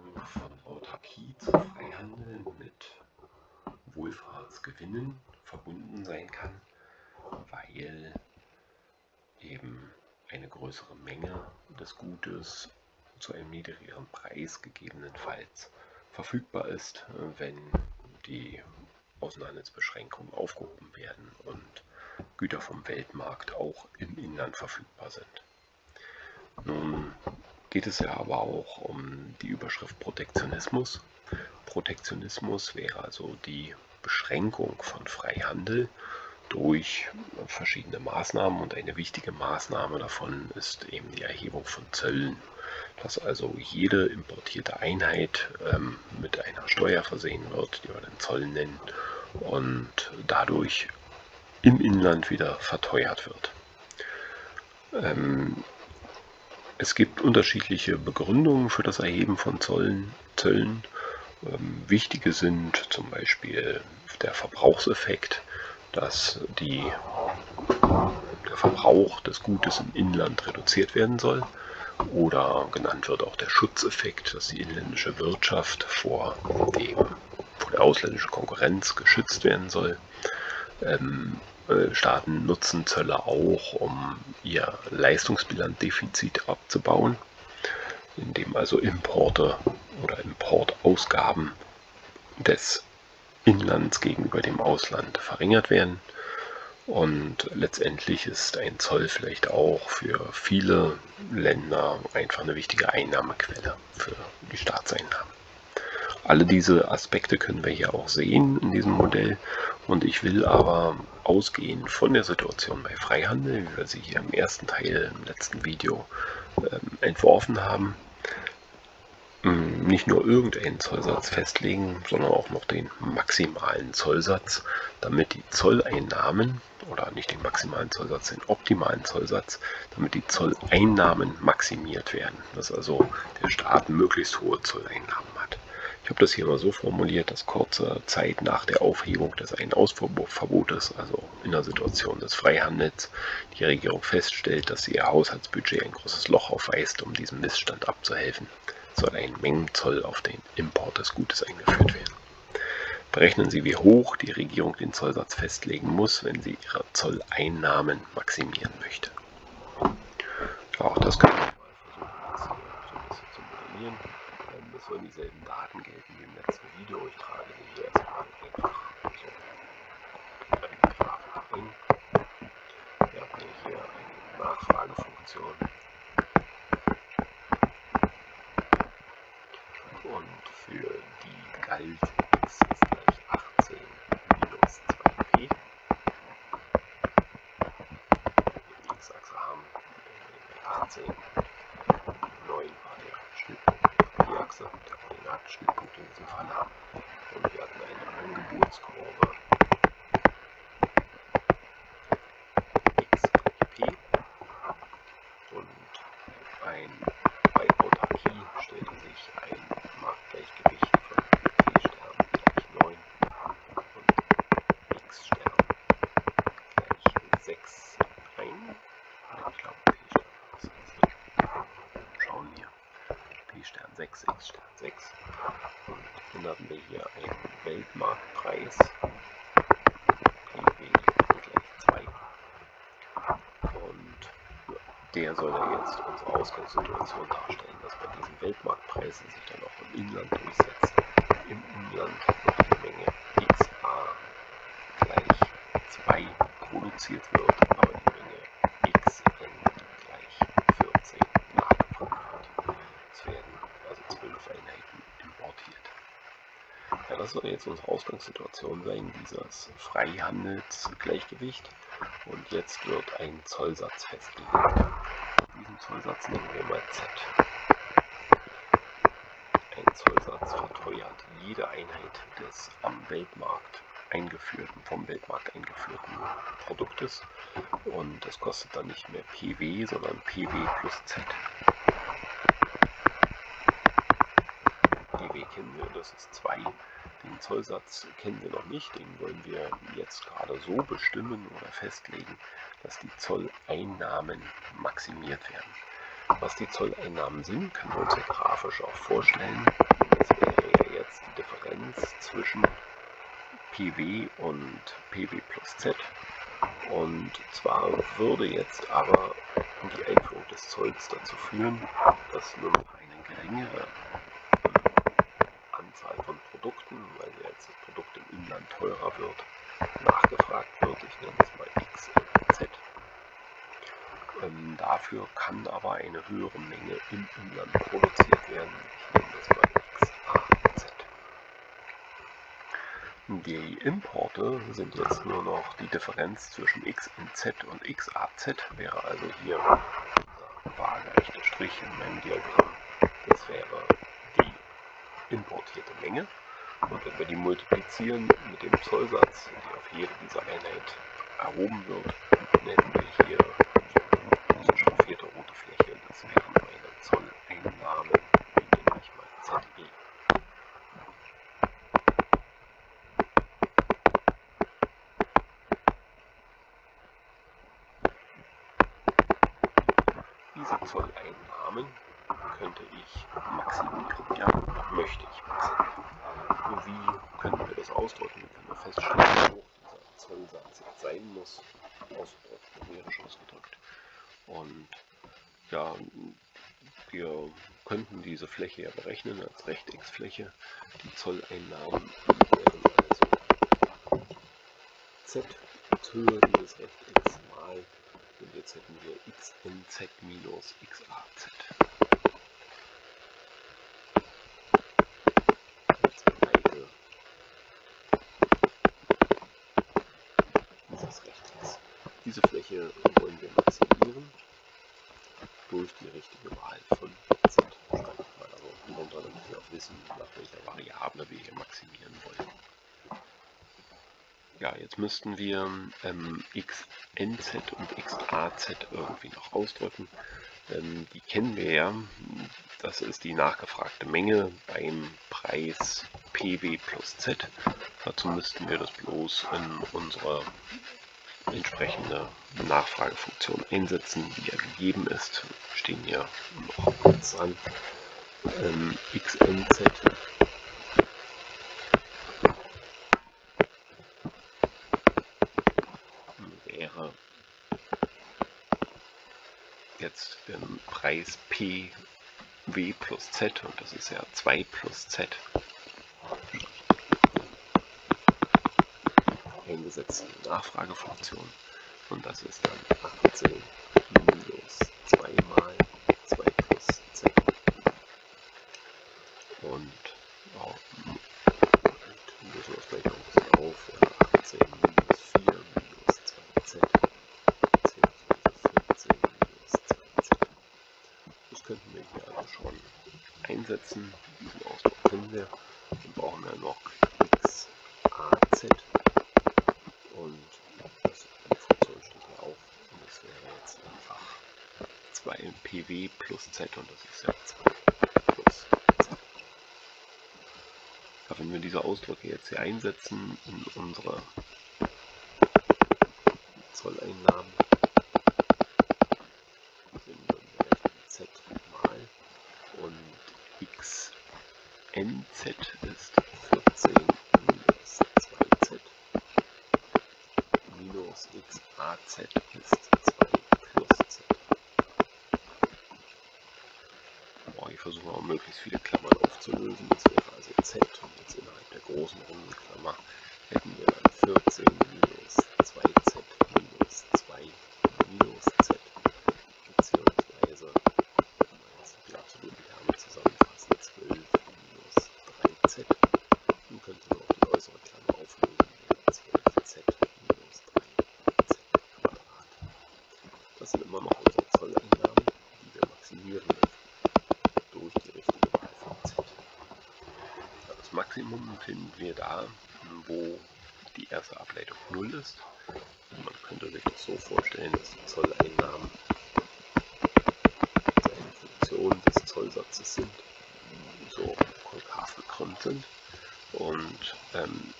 Übergang von Autarkie zu Freihandel mit Wohlfahrtsgewinnen verbunden sein kann, weil eben eine größere Menge des Gutes zu einem niedrigeren Preis gegebenenfalls verfügbar ist, wenn die Außenhandelsbeschränkungen aufgehoben werden und Güter vom Weltmarkt auch im Inland verfügbar sind. Geht es ja aber auch um die Überschrift Protektionismus. Protektionismus wäre also die Beschränkung von Freihandel durch verschiedene Maßnahmen und eine wichtige Maßnahme davon ist eben die Erhebung von Zöllen, dass also jede importierte Einheit ähm, mit einer Steuer versehen wird, die wir dann Zoll nennen, und dadurch im Inland wieder verteuert wird. Ähm, es gibt unterschiedliche Begründungen für das Erheben von Zollen, Zöllen. Ähm, wichtige sind zum Beispiel der Verbrauchseffekt, dass die, der Verbrauch des Gutes im Inland reduziert werden soll. Oder genannt wird auch der Schutzeffekt, dass die inländische Wirtschaft vor, dem, vor der ausländischen Konkurrenz geschützt werden soll. Ähm, äh, Staaten nutzen Zölle auch, um ihr Leistungsbilanzdefizit abzubauen, indem also Importe oder Importausgaben des Inlands gegenüber dem Ausland verringert werden. Und letztendlich ist ein Zoll vielleicht auch für viele Länder einfach eine wichtige Einnahmequelle für die Staatseinnahmen. Alle diese Aspekte können wir hier auch sehen in diesem Modell und ich will aber ausgehend von der Situation bei Freihandel, wie wir sie hier im ersten Teil im letzten Video ähm, entworfen haben, ähm, nicht nur irgendeinen Zollsatz festlegen, sondern auch noch den maximalen Zollsatz, damit die Zolleinnahmen oder nicht den maximalen Zollsatz, den optimalen Zollsatz, damit die Zolleinnahmen maximiert werden, dass also der Staat möglichst hohe Zolleinnahmen hat. Ich habe das hier mal so formuliert, dass kurze Zeit nach der Aufhebung des Ein-Ausverbotes, also in der Situation des Freihandels, die Regierung feststellt, dass ihr Haushaltsbudget ein großes Loch aufweist, um diesem Missstand abzuhelfen, soll ein Mengenzoll auf den Import des Gutes eingeführt werden. Berechnen Sie, wie hoch die Regierung den Zollsatz festlegen muss, wenn sie ihre Zolleinnahmen maximieren möchte. Auch das können wir mal versuchen, das zu modellieren es sollen dieselben Daten gelten wie im letzten Video. Ich trage sie hier erstmal einfach so ein. Wir haben hier eine Nachfragefunktion. Und für die galt ist gleich 18 minus 2p. Die x-Achse haben 18 Achse, der Koordinatenschnittpunkt in diesem Fall 6x statt 6. Und dann haben wir hier einen Weltmarktpreis. PW gleich 2. Und der soll ja jetzt unsere Ausgangssituation darstellen, dass bei diesen Weltmarktpreisen sich dann auch im Inland durchsetzt. Im Inland noch eine Menge XA gleich 2 produziert wird. Das soll jetzt unsere Ausgangssituation sein, dieses Freihandelsgleichgewicht. Und jetzt wird ein Zollsatz festgelegt. Diesen Zollsatz nennen wir mal Z. Ein Zollsatz verteuert jede Einheit des am Weltmarkt eingeführten, vom Weltmarkt eingeführten Produktes. Und das kostet dann nicht mehr PW, sondern PW plus Z. kennen wir, das ist 2. Den Zollsatz kennen wir noch nicht, den wollen wir jetzt gerade so bestimmen oder festlegen, dass die Zolleinnahmen maximiert werden. Was die Zolleinnahmen sind, können wir uns ja grafisch auch vorstellen. Das wäre ja jetzt die Differenz zwischen PW und PW plus Z. Und zwar würde jetzt aber die Einführung des Zolls dazu führen, dass nur noch eine geringere Anzahl von Produkten, weil jetzt das Produkt im Inland teurer wird, nachgefragt wird. Ich nenne es mal X und Z. Ähm, dafür kann aber eine höhere Menge im Inland produziert werden. Ich nenne das mal XAZ. Die Importe sind jetzt nur noch die Differenz zwischen XNZ und XAZ, wäre also hier der waagerechte Strich in meinem Diagramm. Das wäre die importierte Menge. Und wenn wir die multiplizieren mit dem Zollsatz, der auf jede dieser Einheit erhoben wird, nennen wir hier diese schraffierte rote Fläche, das wären meine mal ZE. Diese Zolleinnahmen könnte ich maximieren. Ja, möchte ich maximieren. Wie können wir das ausdrücken? Wie können wir feststellen, wie hoch dieser Zollsatz jetzt sein muss? Ausgedrückt, numerisch ausgedrückt. Und ja, wir könnten diese Fläche ja berechnen als Rechtecksfläche. Die Zolleinnahmen wären also z als Höhe dieses Rechtecks mal und jetzt hätten wir xnz minus xaz. Als Breite dieses Rechtecks. Diese Fläche wollen wir maximieren durch die richtige Wahl von z. Also darunter, damit wir auch wissen, nach welcher Variable wir hier maximieren wollen. Ja, jetzt müssten wir ähm, xnz und xaz irgendwie noch ausdrücken. Ähm, die kennen wir ja. Das ist die nachgefragte Menge beim Preis PW plus Z. Dazu müssten wir das bloß in unsere entsprechende Nachfragefunktion einsetzen, die ja gegeben ist. Wir stehen hier noch kurz an. Ähm, xnz wäre jetzt der Preis PW plus Z und das ist ja 2 plus Z. Die Nachfragefunktion und das ist dann 18 minus 2 mal 2 plus Z. Und ja, lösen wir das gleich noch auf. Ja, 18 minus 4 minus 2z beziehungsweise 14 minus 2z. Das könnten wir hier also schon einsetzen. Diesen Ausdruck kennen wir. Dann brauchen wir noch xaz und das, die Funktion steht hier auch. Und das wäre jetzt einfach 2 pw plus z und das ist ja 2 plus z. Ja, wenn wir diese Ausdrücke jetzt hier einsetzen in unsere Zolleinnahmen, sind dann z mal und xnz ist 14 minus 2z minus xaz ist 2 plus z. Boah, ich versuche auch möglichst viele Klammern aufzulösen. Das wäre also z und jetzt innerhalb der großen runden Klammer hätten wir dann 14 minus 2z minus 2 minus z beziehungsweise wenn wir jetzt die absoluten Terme zusammenfassen 12 minus 3z dann könnte man auch die äußere Klammer auflösen wäre 12z minus 3z Quadrat. Das sind immer noch unsere Zolleinnahmen, die möchten durch die richtige Wahl von z. Das Maximum finden wir da, wo die erste Ableitung 0 ist. Man könnte sich das so vorstellen, dass die Zolleinnahmen eine Funktion des Zollsatzes sind, die so konkav gekrümmt sind. Und ähm,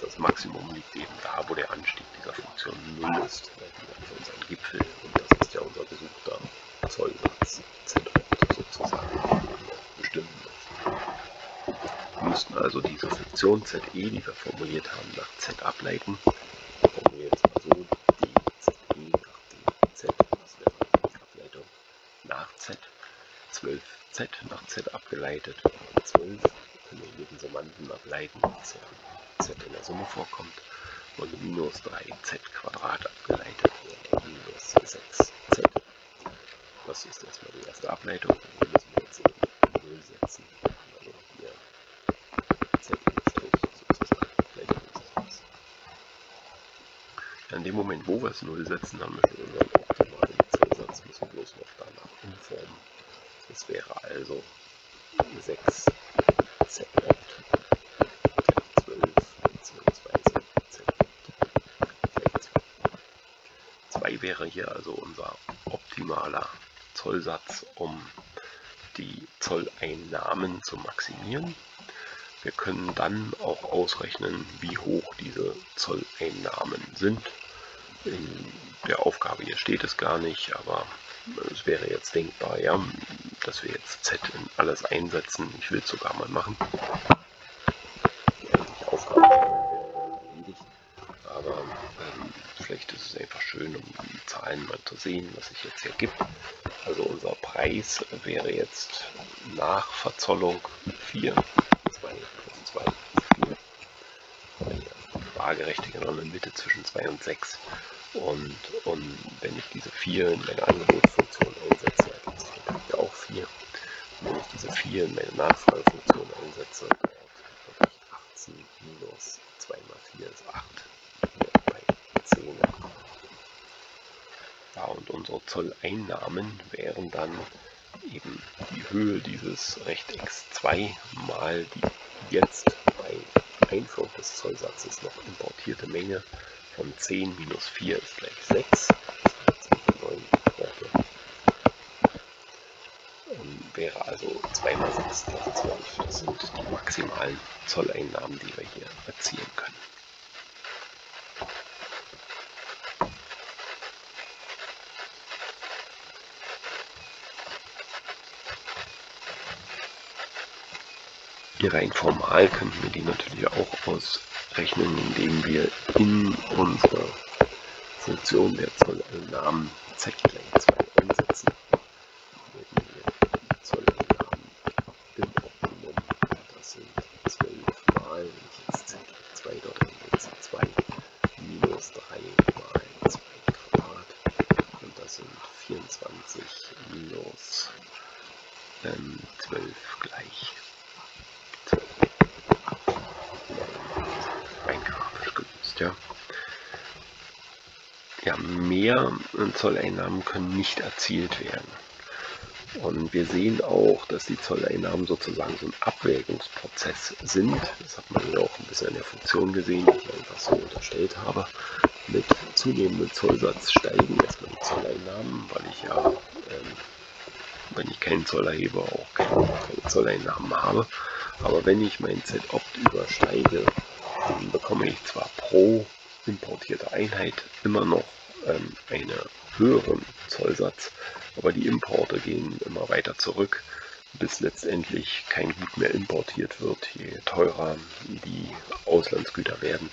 das Maximum liegt eben da, wo der Anstieg dieser Funktion 0 ist. Da also unseren Gipfel und das ist ja unser gesuchter Zollsatz Z-Opt sozusagen bestimmen müssen. Wir müssten also diese Funktion ZE, die wir formuliert haben, nach Z ableiten. Formulieren jetzt mal so, die ZE nach Z, das wäre die Ableitung nach Z, 12Z nach Z abgeleitet, 12 können wir jeden Summanden ableiten, dass ja Z in der Summe vorkommt und minus 3z Quadrat abgeleitet minus 6z. Das ist erstmal die erste Ableitung. Hier müssen wir jetzt in 0 setzen. Also hier z sozusagen Ableitungsmaß. In dem Moment, wo wir es 0 setzen, haben wir unseren optimalen Zollsatz, müssen wir bloß noch danach umformen. Das wäre also 6 z opt 2 wäre hier also unser optimaler Zollsatz, um die Zolleinnahmen zu maximieren. Wir können dann auch ausrechnen, wie hoch diese Zolleinnahmen sind. In der Aufgabe hier steht es gar nicht, aber es wäre jetzt denkbar, ja, dass wir jetzt Z in alles einsetzen. Ich will es sogar mal machen. Ist einfach schön, um die Zahlen mal zu sehen, was sich jetzt hier gibt. Also unser Preis wäre jetzt nach Verzollung 4, 2 plus 2 4. Waagerechte genau in der Mitte zwischen 2 und 6. Und, und wenn ich diese 4 in meine Angebotsfunktion einsetze, gibt es ja auch 4. Wenn ich diese 4 in meine Nachfragefunktion einsetze, ich 18 minus 2 mal 4 ist 8. Ja, und unsere Zolleinnahmen wären dann eben die Höhe dieses Rechtecks 2 mal die jetzt bei Einführung des Zollsatzes noch importierte Menge von 10 minus 4 ist gleich 6. Das wäre also 2 mal 6 gleich 12. Das sind die maximalen Zolleinnahmen, die wir hier erzielen können. Rein formal könnten wir die natürlich auch ausrechnen, indem wir in unsere Funktion der Zolleinnahmen z gleich 2 einsetzen. Würden wir Zolleinnahmen im Optimum, das sind 12 mal, wenn ich jetzt z gleich 2 dort einsetze, 2 minus 3 mal 2 Quadrat und das sind 24 minus ähm, 12 gleich ja. Ja, mehr Zolleinnahmen können nicht erzielt werden. Und wir sehen auch, dass die Zolleinnahmen sozusagen so ein Abwägungsprozess sind. Das hat man ja auch ein bisschen in der Funktion gesehen, die ich einfach so unterstellt habe. Mit zunehmendem Zollsatz steigen erstmal die Zolleinnahmen, weil ich ja, ähm, wenn ich keinen Zoll erhebe, auch keine, keine Zolleinnahmen habe. Aber wenn ich mein Z-Opt übersteige, dann bekomme ich zwar pro importierte Einheit immer noch ähm, einen höheren Zollsatz, aber die Importe gehen immer weiter zurück, bis letztendlich kein Gut mehr importiert wird, je teurer die Auslandsgüter werden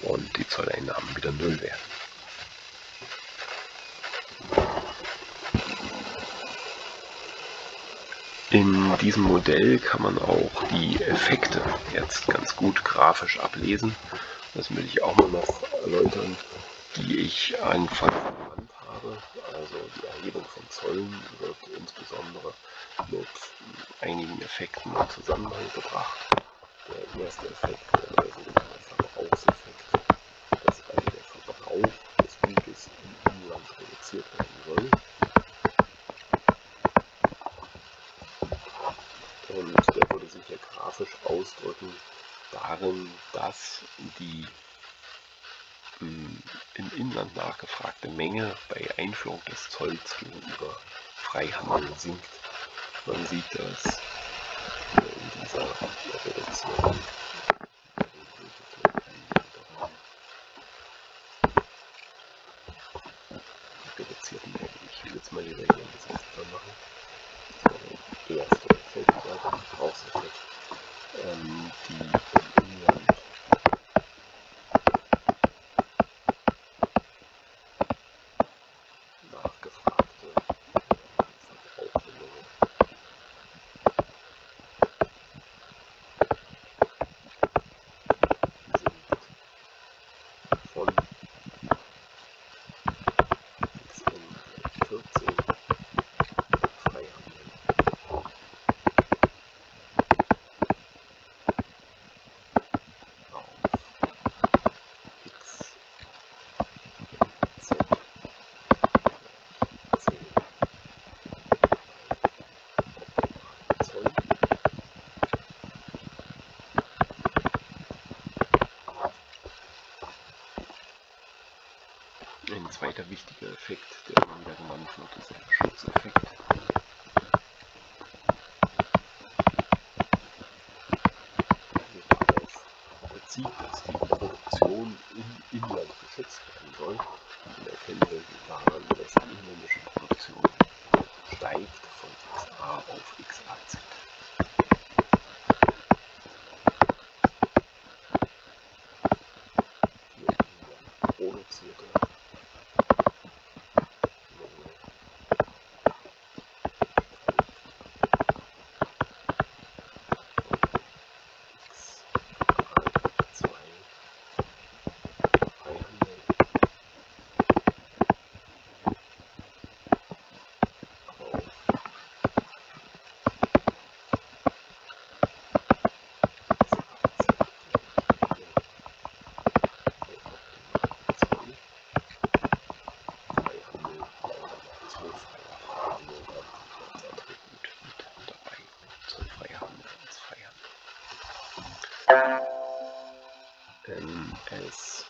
und die Zolleinnahmen wieder null werden. In diesem Modell kann man auch die Effekte jetzt ganz gut grafisch ablesen. Das will ich auch mal noch erläutern, die ich einfach handhabe. Also die Erhebung von Zollen wird insbesondere mit einigen Effekten in Zusammenhang gebracht. Der erste Effekt insgesamt nachgefragte Menge bei Einführung des Zolls gegenüber Freihandel sinkt. Man sieht das äh, in dieser Reduktion. Ich will jetzt mal die Regeln ein bisschen tiefer machen. So, erste Feldwerte, Außenfeld. Ähm, die zweiter wichtiger Effekt, der immer wieder genannt wird, ist der Schutzeffekt. Prinzip, dass die Produktion im Inland geschützt werden soll. Und erkennen wir daran, dass die inländische Produktion steigt von XA auf XAZ. produzierte Ähm, es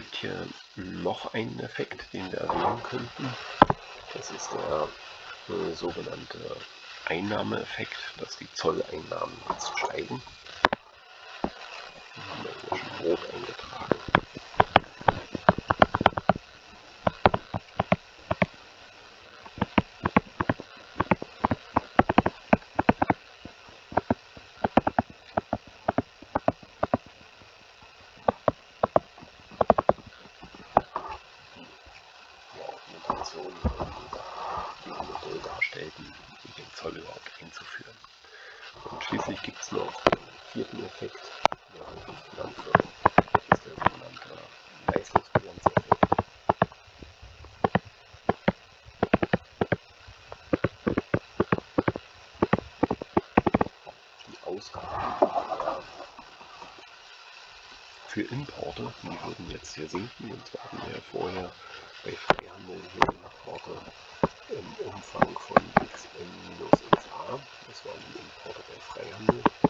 gibt hier noch einen Effekt, den wir erwähnen könnten. Das ist der äh, sogenannte Einnahmeeffekt, dass die Zolleinnahmen jetzt steigen. Hier haben wir schon rot eingetragen. Informationen die ein Modell darstellten, um den Zoll überhaupt einzuführen. Und schließlich gibt es noch einen vierten Effekt, der häufig genannt wird. Das ist der sogenannte Leistungsbilanzeffekt. Die Ausgaben für Importe, die würden jetzt hier sinken, und zwar hatten wir vorher bei Freihandel hier im Umfang von xn-xa, Das war die Importe bei Freihandel.